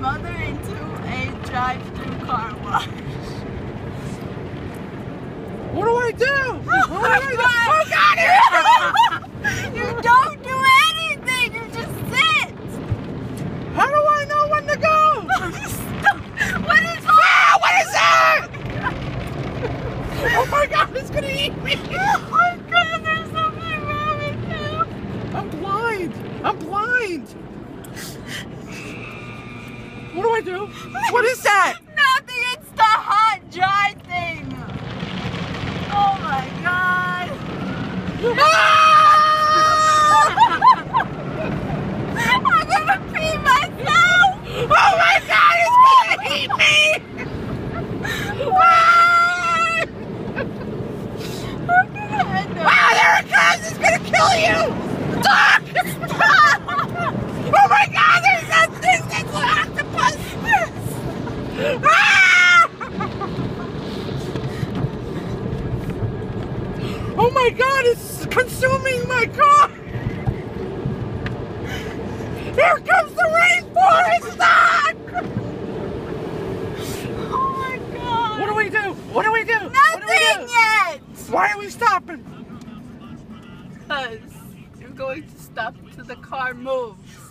mother into a drive-through car wash. What do I do? Oh, what do I do? Oh, God! you don't do anything. You just sit. How do I know when to go? what is that? Ah, what is that? oh my God! It's gonna eat me. Oh my God! There's something wrong with you. I'm blind. I'm blind. What do I do? What is that? Nothing. It's the hot dry thing. Oh my God. I'm gonna pee myself. Oh my God! It's gonna eat me! Ah! I'm gonna end up. Ah, there it comes! It's gonna kill you! Stop! oh my God! There's that thing that's an octopus! Ah! Oh my God! It's consuming my car! Here comes the rainforest! Ah! Oh my God. What do we do? What do we do? What do we Nothing do? yet. Why are we stopping? Because you're going to stop till the car moves.